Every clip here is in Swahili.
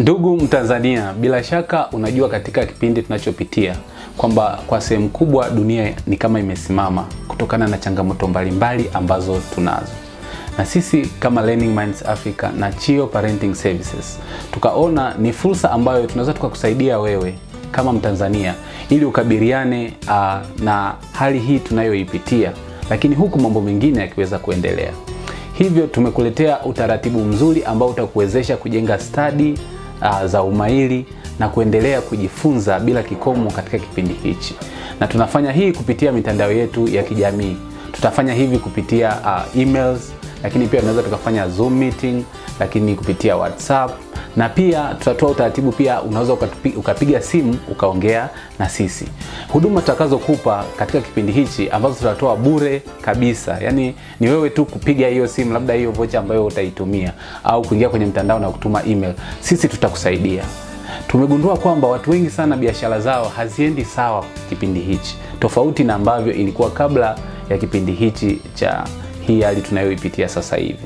Ndugu Mtanzania, bila shaka unajua katika kipindi tunachopitia kwamba kwa sehemu kubwa dunia ni kama imesimama kutokana na changamoto mbalimbali ambazo tunazo, na sisi kama Learning Minds Africa na Chio Parenting Services tukaona ni fursa ambayo tunaweza tukakusaidia wewe kama Mtanzania ili ukabiliane uh, na hali hii tunayoipitia, lakini huku mambo mengine yakiweza kuendelea. Hivyo tumekuletea utaratibu mzuri ambao utakuwezesha kujenga stadi uh, za umahiri na kuendelea kujifunza bila kikomo katika kipindi hichi, na tunafanya hii kupitia mitandao yetu ya kijamii. Tutafanya hivi kupitia uh, emails, lakini pia tunaweza tukafanya Zoom meeting, lakini kupitia WhatsApp na pia tutatoa utaratibu pia, unaweza ukapiga simu ukaongea na sisi. Huduma tutakazokupa katika kipindi hichi ambazo tutatoa bure kabisa, yani ni wewe tu kupiga hiyo simu, labda hiyo vocha ambayo utaitumia au kuingia kwenye mtandao na kutuma email, sisi tutakusaidia. Tumegundua kwamba watu wengi sana biashara zao haziendi sawa kipindi hichi, tofauti na ambavyo ilikuwa kabla ya kipindi hichi cha hii hali tunayoipitia sasa hivi.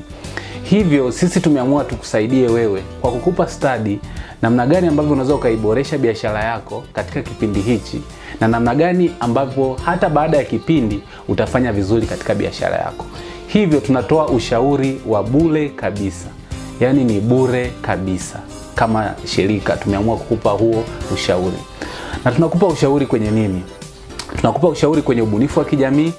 Hivyo sisi tumeamua tukusaidie wewe kwa kukupa stadi namna gani ambavyo unaweza ukaiboresha biashara yako katika kipindi hichi na namna gani ambavyo hata baada ya kipindi utafanya vizuri katika biashara yako. Hivyo tunatoa ushauri wa bure kabisa, yaani ni bure kabisa. Kama shirika tumeamua kukupa huo ushauri, na tunakupa ushauri kwenye nini? Tunakupa ushauri kwenye ubunifu wa kijamii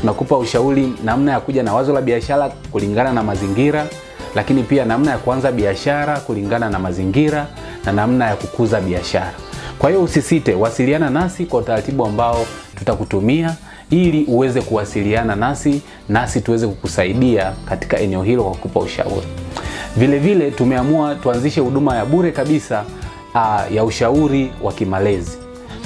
tunakupa ushauri namna ya kuja na wazo la biashara kulingana na mazingira, lakini pia namna ya kuanza biashara kulingana na mazingira na namna ya kukuza biashara. Kwa hiyo usisite, wasiliana nasi kwa utaratibu ambao tutakutumia ili uweze kuwasiliana nasi nasi tuweze kukusaidia katika eneo hilo kwa kukupa ushauri. Vile vile tumeamua tuanzishe huduma ya bure kabisa aa, ya ushauri wa kimalezi.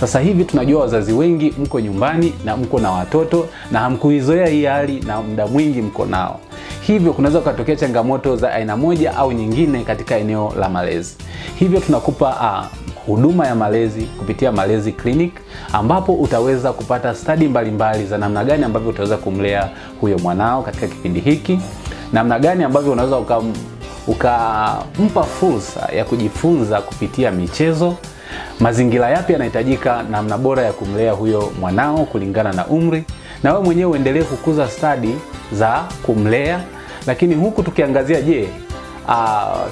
Sasa hivi tunajua wazazi wengi mko nyumbani na mko na watoto na hamkuizoea hii hali na muda mwingi mko nao, hivyo kunaweza kutokea changamoto za aina moja au nyingine katika eneo la malezi. Hivyo tunakupa uh, huduma ya malezi kupitia Malezi Clinic, ambapo utaweza kupata stadi mbalimbali za namna gani ambavyo utaweza kumlea huyo mwanao katika kipindi hiki, namna gani ambavyo unaweza ukampa uka fursa ya kujifunza kupitia michezo mazingira yapi yanahitajika, namna bora ya kumlea huyo mwanao kulingana na umri, na wewe mwenyewe uendelee kukuza stadi za kumlea. Lakini huku tukiangazia, je,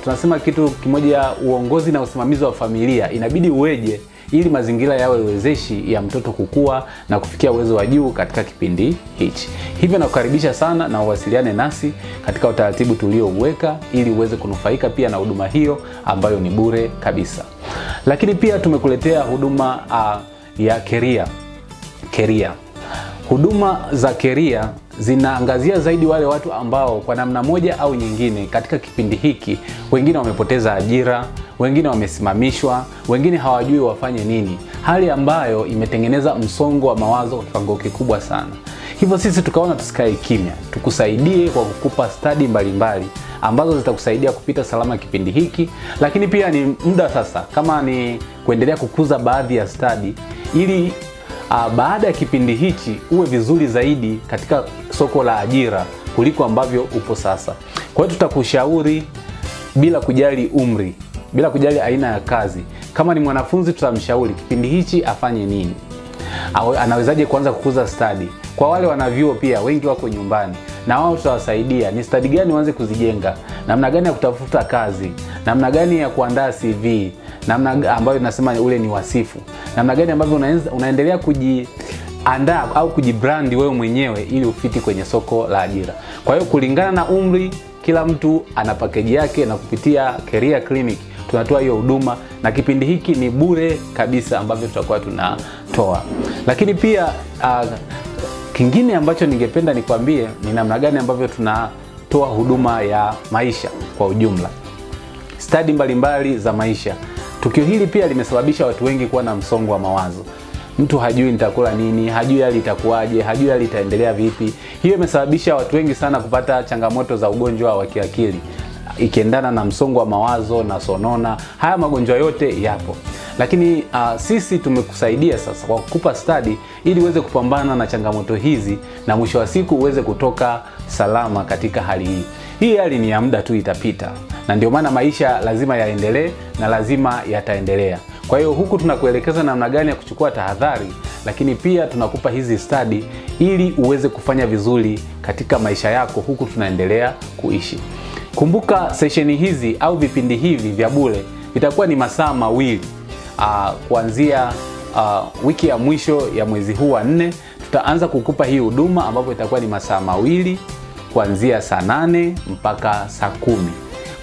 tunasema kitu kimoja, uongozi na usimamizi wa familia inabidi uweje ili mazingira yawe wezeshi ya mtoto kukua na kufikia uwezo wa juu katika kipindi hichi. Hivyo nakukaribisha sana na uwasiliane nasi katika utaratibu tuliouweka ili uweze kunufaika pia na huduma hiyo ambayo ni bure kabisa. Lakini pia tumekuletea huduma uh, ya keria keria. Huduma za keria zinaangazia zaidi wale watu ambao kwa namna moja au nyingine katika kipindi hiki, wengine wamepoteza ajira, wengine wamesimamishwa, wengine hawajui wafanye nini, hali ambayo imetengeneza msongo wa mawazo kwa kiwango kikubwa sana. Hivyo sisi tukaona tusikae kimya, tukusaidie kwa kukupa stadi mbalimbali ambazo zitakusaidia kupita salama kipindi hiki, lakini pia ni muda sasa kama ni kuendelea kukuza baadhi ya stadi ili uh, baada ya kipindi hichi uwe vizuri zaidi katika soko la ajira kuliko ambavyo upo sasa. Kwa hiyo tutakushauri bila kujali umri, bila kujali aina ya kazi. Kama ni mwanafunzi, tutamshauri kipindi hichi afanye nini, anawezaje kuanza kukuza stadi. Kwa wale wanavyuo pia wengi wako nyumbani na wao tutawasaidia ni stadi gani uanze kuzijenga, namna gani ya kutafuta kazi, namna gani ya kuandaa CV, namna ambayo tunasema ule ni wasifu, namna gani ambavyo unaendelea kuji kujiandaa au kujibrandi wewe mwenyewe ili ufiti kwenye soko la ajira. Kwa hiyo kulingana na umri, kila mtu ana pakeji yake, na kupitia Career Clinic tunatoa hiyo huduma, na kipindi hiki ni bure kabisa ambavyo tutakuwa tunatoa, lakini pia uh, kingine ambacho ningependa nikwambie ni namna gani ambavyo tunatoa huduma ya maisha kwa ujumla, stadi mbalimbali za maisha. Tukio hili pia limesababisha watu wengi kuwa na msongo wa mawazo. Mtu hajui nitakula nini, hajui hali itakuwaje, hajui hali itaendelea vipi. Hiyo imesababisha watu wengi sana kupata changamoto za ugonjwa wa kiakili ikiendana na msongo wa mawazo na sonona. Haya magonjwa yote yapo, lakini uh, sisi tumekusaidia sasa kwa kukupa stadi ili uweze kupambana na changamoto hizi na mwisho wa siku uweze kutoka salama katika hali hii. Hii hali ni ya muda tu, itapita, na ndio maana maisha lazima yaendelee na lazima yataendelea. Kwa hiyo huku tunakuelekeza namna gani ya kuchukua tahadhari, lakini pia tunakupa hizi stadi ili uweze kufanya vizuri katika maisha yako huku tunaendelea kuishi. Kumbuka sesheni hizi au vipindi hivi vya bule vitakuwa ni masaa mawili uh, kuanzia uh, wiki ya mwisho ya mwezi huu wa nne tutaanza kukupa hii huduma ambapo itakuwa ni masaa mawili kuanzia saa nane mpaka saa kumi.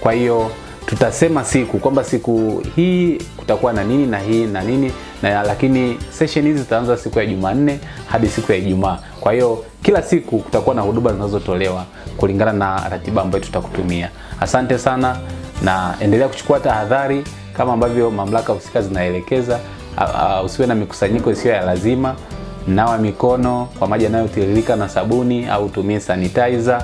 Kwa hiyo tutasema siku kwamba siku hii kutakuwa na nini na hii na nini na, lakini session hizi zitaanza siku ya Jumanne hadi siku ya Ijumaa. Kwa hiyo kila siku kutakuwa na huduma zinazotolewa kulingana na ratiba ambayo tutakutumia. Asante sana na endelea kuchukua tahadhari kama ambavyo mamlaka husika zinaelekeza. Usiwe na mikusanyiko isiyo ya lazima. Nawa mikono kwa maji yanayotiririka na sabuni au utumie sanitizer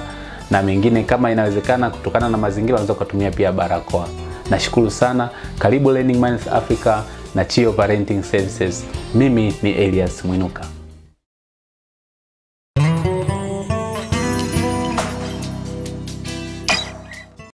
na mengine kama inawezekana, kutokana na mazingira unaweza kutumia pia barakoa. Nashukuru sana. Karibu Learning Minds Africa na Chio Parenting Services. Mimi ni Elias Mwinuka.